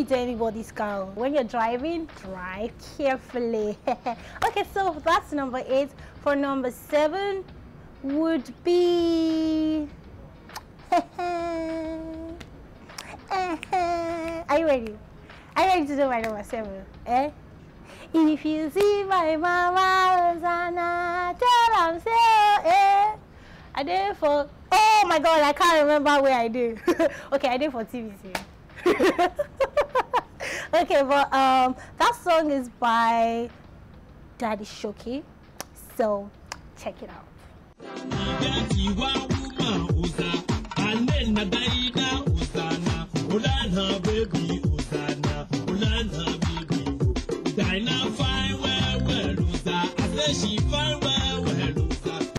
Don't anybody's car. When you're driving, drive carefully. [laughs] okay, so that's number eight. For number seven would be. [laughs] Are you ready? Are you ready to do my number seven? Eh? If you see my mama, Rosanna, tell them say, eh? I did for. Oh my god, I can't remember where I did. [laughs] okay, I did for TVC. [laughs] okay, but um, that song is by Daddy Showkey. So check it out.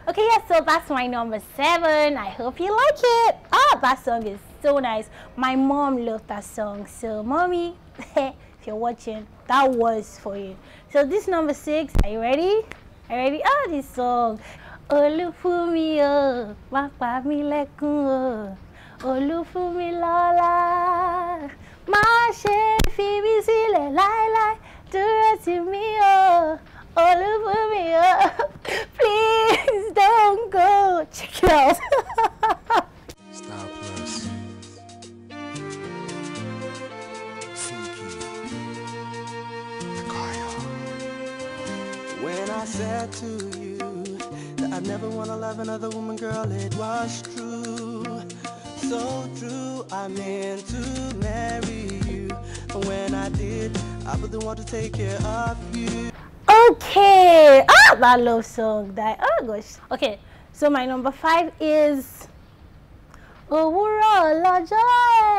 Okay, yes, so that's my number seven. I hope you like it. Ah, that song is so nice. My mom loved that song. So, mommy, [laughs] if you're watching, that was for you. So, this number six, are you ready? Are you ready? Oh, this song. Olúfúnmi o, má pa mí lẹ́kún o. Olúfúnmi lọ́la. [laughs] Má ṣe fi mí sílẹ̀ láéláé. Dúró tì mí o. Olúfúnmi o. Please don't go. Check it out. To you that I never wanna love another woman, girl, it was true. So true, I meant to marry you. And when I did, I to take care of you. Okay. Ah, that love song. That oh gosh. Okay. So my number five is Òwúrọ̀ lọ́jọ́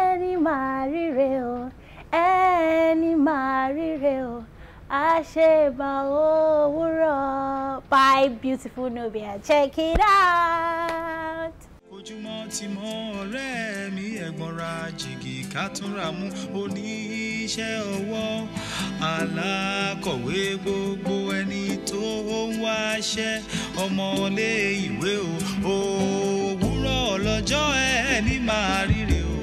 ẹni máa ríre o, ẹni máa o, àṣebà òwúrọ̀. By Beautiful Nubia. Check it out. ojúmọ́ ti mọ́ ọ̀rẹ́ mi ẹ̀gbọ́n ra jìgì ká tún ra mú oníṣẹ́ ọwọ́. Alákọ̀wé gbogbo ẹni tó ń wáṣẹ́. Ọmọlé ìwé o. Òwúrọ̀ lọ́jọ́ ẹni máa ríre o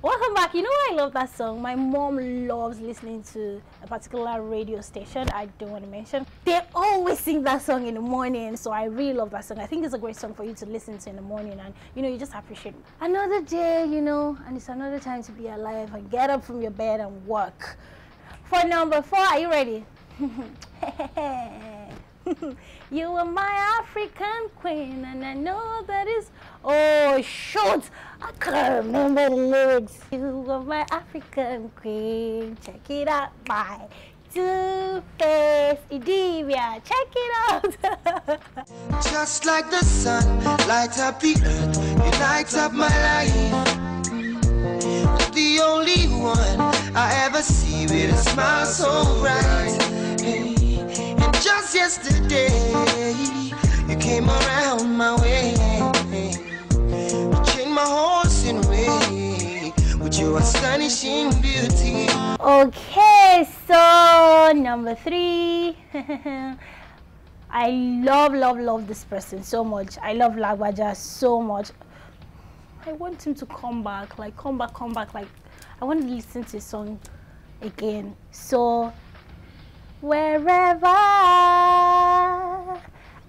Welcome back. You know I love that song? My mom loves listening to a particular radio station I don't want to mention. They always sing that song in the morning, so I really love that song. I think it's a great song for you to listen to in the morning and you know you just appreciate it. Another day, you know, and it's another time to be alive and get up from your bed and work. For number four, are you ready? [laughs] [laughs] you are my African queen, and I know that is. Oh, shoot! I can't remember the lyrics. You are my African queen. Check it out, my Two Face Idibia. Check it out. [laughs] Just like the sun, lights up the earth, you light up my life. The only one I ever see with a smile so bright. Just yesterday, you came around my way. You changed my horse in way with your astonishing beauty. Okay, so number three. [laughs] I love, love, love this person so much. I love Lagbaja so much. I want him to come back, like come back, come back. Like I want to listen to his song again. So wherever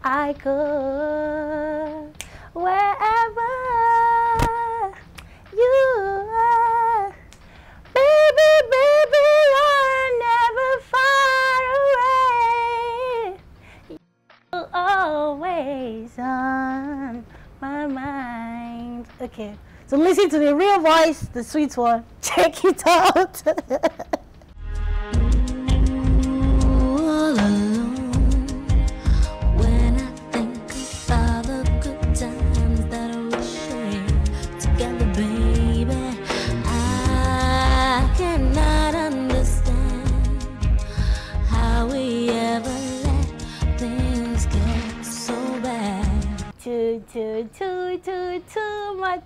I go, wherever you are, baby, baby, you're never far away. You're always on my mind. Okay, so listen to the real voice, the sweet one. [laughs] Check it out. [laughs]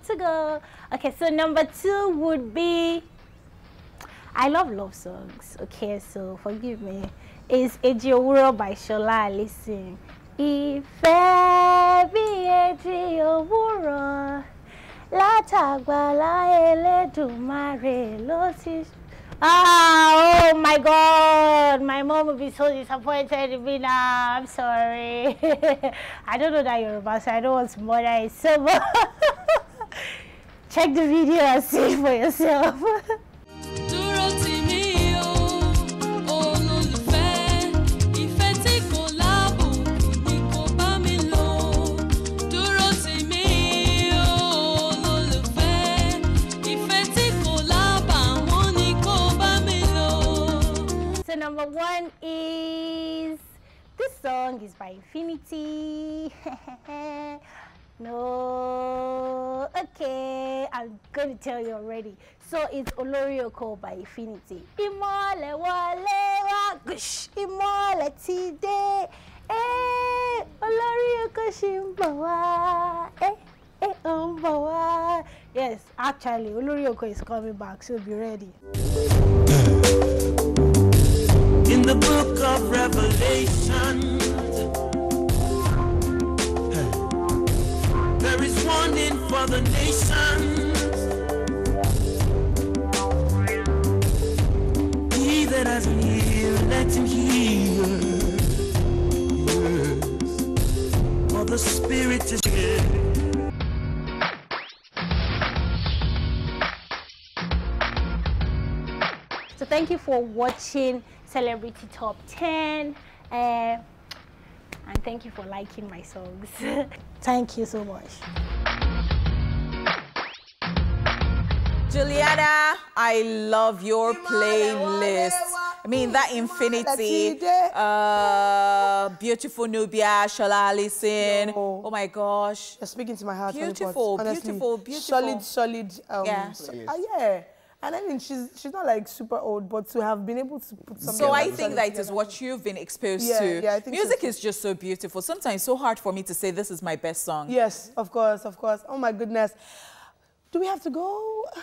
to go. Okay, so number two would be I love love songs. Okay, so forgive me. It's Eji Owuro by Shola Allison. Ìfẹ́ bí Eji Owuro látàgbàlá Elédùmarè ló ti. Ah, oh my God, my mom will be so disappointed in me now. I'm sorry. [laughs] I don't know that you're Yoruba, so I don't want to murder it. So, [laughs] check the video and see for yourself. Dúró tì mí o, olólùfẹ́, ìfẹ́ tí kò lábùkù ni kò bá mi lò. Dúró tì mí o, olólùfẹ́, ìfẹ́ tí kò lábàwọ́n ni kò bá mi lò. So number one is this song is by Infinity. [laughs] no, okay, I'm going to tell you already. So it's Olori Oko by Infinity. Ìmọ́lẹ̀ wọlé wá, gush, ìmọ́lẹ̀ ti dé. Eh, Olori Oko ṣì ń wá. Eh, oh, boy. Yes, actually, Olorioko is coming back, so be ready. In the book of Revelation, there is warning for the nations. He that has an ear, let him hear. Yes. For the Spirit is here. So thank you for watching Celebrity Top 10. Uh, and thank you for liking my songs. [laughs] thank you so much. Juliana, I love your playlist. I mean, that Infinity, uh, Beautiful Nubia, Shola Allison. Oh my gosh. You're speaking to my heart. Beautiful, honestly. beautiful, beautiful. Solid, solid. Um, Yeah. so- uh, yeah. And I mean, she's she's not like super old, but to have been able to put something. So I think solid that it is together- what you've been exposed Yeah, to. yeah, I think Music too. is just so beautiful. Sometimes it's so hard for me to say this is my best song. Yes, of course, of course. Oh my goodness. Do we have to go?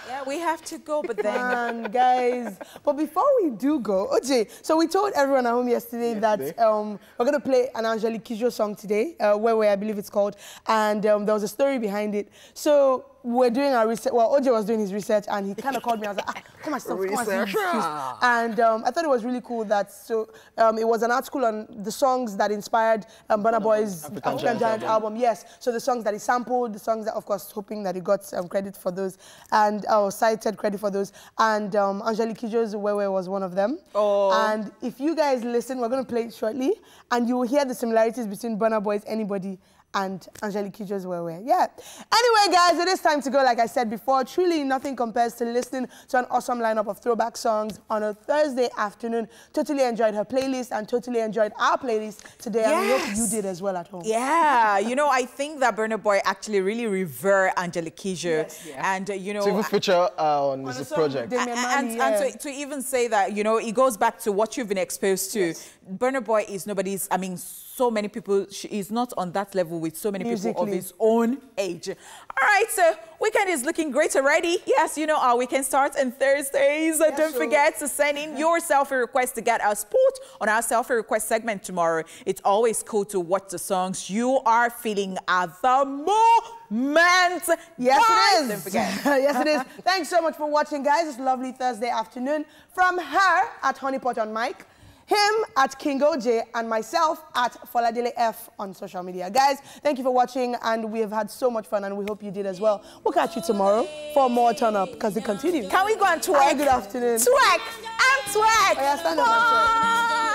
Yeah, we have to go, but then. Man, guys. But before we do go, OJ, so we told everyone at home yesterday, that um, we're going to play an Angelique Kidjo song today, uh, Where Where I believe it's called, and um, there was a story behind it. So we're doing our research. Well, OJ was doing his research, and he kind of called me. I was like, ah, come on, come on, see this, this." And um, I thought it was really cool that so um, it was an article on the songs that inspired um, Burna Boy's African African, Giant Giant album. album. Yes, so the songs that he sampled, the songs that, of course, hoping that he got um, credit for those, and uh, cited credit for those. And um, Angelique Kidjo's Wewe was one of them. Oh. And if you guys listen, we're going to play it shortly, and you will hear the similarities between Burna Boy's Anybody and Angelique Kidjo's Wewe. Yeah. Anyway, guys, it is time to go. Like I said before, truly nothing compares to listening to an awesome lineup of throwback songs on a Thursday afternoon. Totally enjoyed her playlist and totally enjoyed our playlist today. And we hope you did as well at home. Yeah, [laughs] you know, I think that Burna Boy actually really revere Angelique Kidjo. And, uh, you know... To even feature uh, on his project. and, and, and to, to even say that, you know, it goes back to what you've been exposed to. Burna Boy is nobody's, I mean, so many people, she is not on that level with so many people of his own age. All right, so weekend is looking great already. Yes, you know, our weekend starts on Thursdays. Uh, Don't forget to send in your [laughs] selfie request to get our sport on our selfie request segment tomorrow. It's always cool to watch the songs you are feeling at the moment. Yes, Guys, it is. Don't forget. [laughs] yes, it is. [laughs] Thanks so much for watching, guys. It's lovely Thursday afternoon. From her at Honeypot on mic, him at King OJ, and myself at Foladele F on social media. Guys, thank you for watching, and we have had so much fun, and we hope you did as well. We'll catch you tomorrow for more turn up because it continues. Can we go and twerk? Good afternoon. Twerk and twerk. Oh, yeah, stand up and twerk.